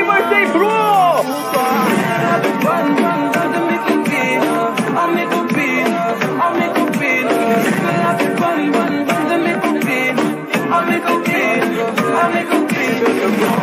Happy birthday, bro! i make a